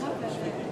Perfect.